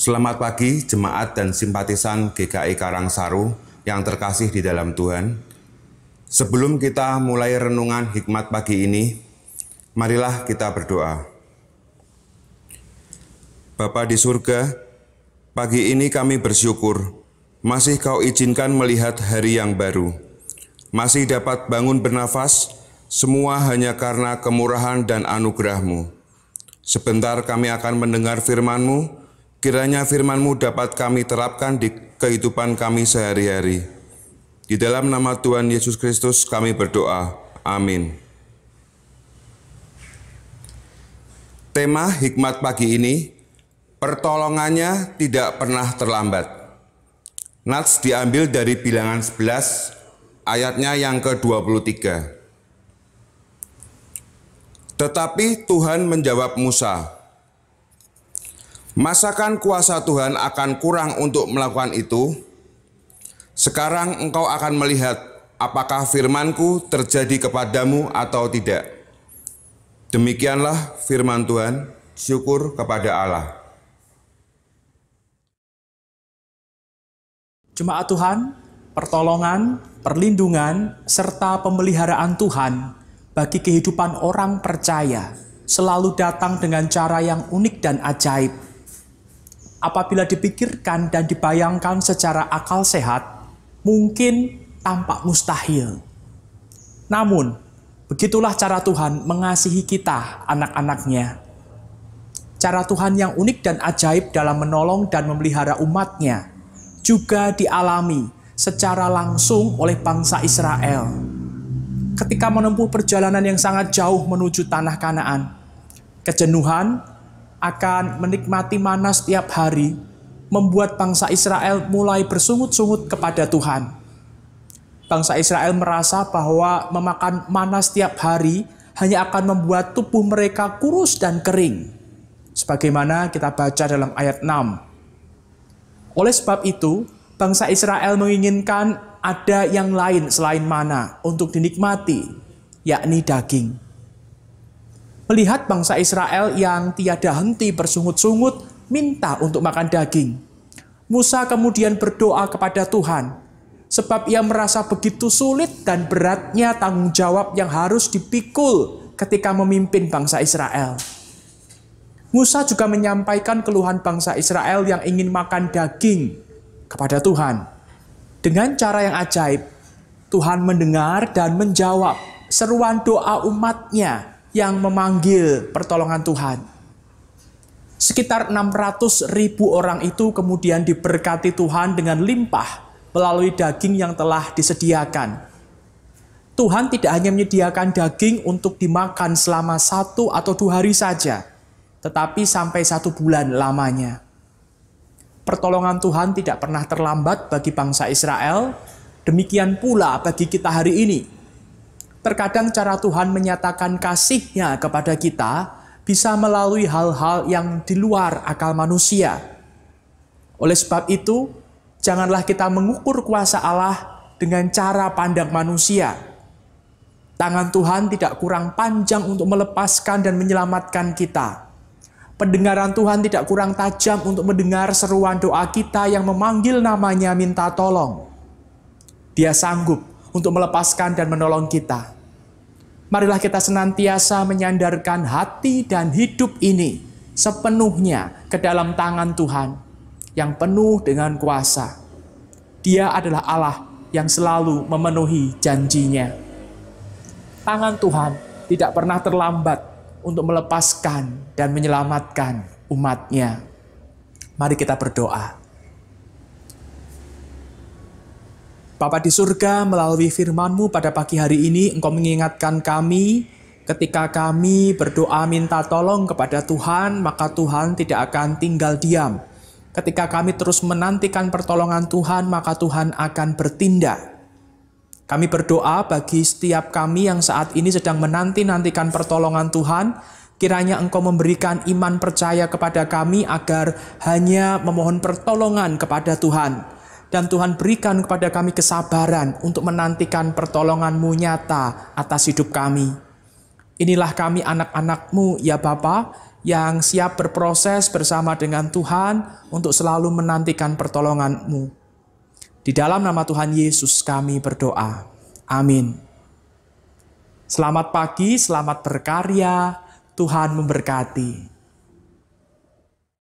Selamat pagi jemaat dan simpatisan GKI Karangsaru yang terkasih di dalam Tuhan. Sebelum kita mulai renungan hikmat pagi ini, marilah kita berdoa. Bapa di surga, pagi ini kami bersyukur masih kau izinkan melihat hari yang baru. Masih dapat bangun bernafas, semua hanya karena kemurahan dan anugerahmu. Sebentar kami akan mendengar firman-Mu, Kiranya firman-Mu dapat kami terapkan di kehidupan kami sehari-hari. Di dalam nama Tuhan Yesus Kristus kami berdoa. Amin. Tema hikmat pagi ini, pertolongannya tidak pernah terlambat. Nats diambil dari bilangan 11, ayatnya yang ke-23. Tetapi Tuhan menjawab Musa, Masakan kuasa Tuhan akan kurang untuk melakukan itu? Sekarang engkau akan melihat apakah firmanku terjadi kepadamu atau tidak. Demikianlah firman Tuhan, syukur kepada Allah. Jemaat Tuhan, pertolongan, perlindungan, serta pemeliharaan Tuhan bagi kehidupan orang percaya selalu datang dengan cara yang unik dan ajaib apabila dipikirkan dan dibayangkan secara akal sehat, mungkin tampak mustahil. Namun, begitulah cara Tuhan mengasihi kita, anak-anaknya. Cara Tuhan yang unik dan ajaib dalam menolong dan memelihara umatnya juga dialami secara langsung oleh bangsa Israel. Ketika menempuh perjalanan yang sangat jauh menuju tanah Kanaan, kejenuhan akan menikmati mana setiap hari, membuat bangsa Israel mulai bersungut-sungut kepada Tuhan. Bangsa Israel merasa bahwa memakan mana setiap hari hanya akan membuat tubuh mereka kurus dan kering. Sebagaimana kita baca dalam ayat 6. Oleh sebab itu, bangsa Israel menginginkan ada yang lain selain mana untuk dinikmati, yakni daging. Melihat bangsa Israel yang tiada henti bersungut-sungut minta untuk makan daging. Musa kemudian berdoa kepada Tuhan, sebab ia merasa begitu sulit dan beratnya tanggung jawab yang harus dipikul ketika memimpin bangsa Israel. Musa juga menyampaikan keluhan bangsa Israel yang ingin makan daging kepada Tuhan. Dengan cara yang ajaib, Tuhan mendengar dan menjawab seruan doa umatnya yang memanggil pertolongan Tuhan. Sekitar 600 ribu orang itu kemudian diberkati Tuhan dengan limpah melalui daging yang telah disediakan. Tuhan tidak hanya menyediakan daging untuk dimakan selama satu atau dua hari saja, tetapi sampai satu bulan lamanya. Pertolongan Tuhan tidak pernah terlambat bagi bangsa Israel, demikian pula bagi kita hari ini Terkadang cara Tuhan menyatakan kasihnya kepada kita bisa melalui hal-hal yang di luar akal manusia. Oleh sebab itu, janganlah kita mengukur kuasa Allah dengan cara pandang manusia. Tangan Tuhan tidak kurang panjang untuk melepaskan dan menyelamatkan kita. Pendengaran Tuhan tidak kurang tajam untuk mendengar seruan doa kita yang memanggil namanya minta tolong. Dia sanggup untuk melepaskan dan menolong kita. Marilah kita senantiasa menyandarkan hati dan hidup ini sepenuhnya ke dalam tangan Tuhan yang penuh dengan kuasa. Dia adalah Allah yang selalu memenuhi janjinya. Tangan Tuhan tidak pernah terlambat untuk melepaskan dan menyelamatkan umatnya. Mari kita berdoa. Bapa di surga, melalui firman-Mu pada pagi hari ini, Engkau mengingatkan kami ketika kami berdoa minta tolong kepada Tuhan, maka Tuhan tidak akan tinggal diam. Ketika kami terus menantikan pertolongan Tuhan, maka Tuhan akan bertindak. Kami berdoa bagi setiap kami yang saat ini sedang menanti-nantikan pertolongan Tuhan, kiranya Engkau memberikan iman percaya kepada kami agar hanya memohon pertolongan kepada Tuhan dan Tuhan berikan kepada kami kesabaran untuk menantikan pertolongan-Mu nyata atas hidup kami. Inilah kami anak-anak-Mu ya Bapa, yang siap berproses bersama dengan Tuhan untuk selalu menantikan pertolongan-Mu. Di dalam nama Tuhan Yesus kami berdoa. Amin. Selamat pagi, selamat berkarya, Tuhan memberkati.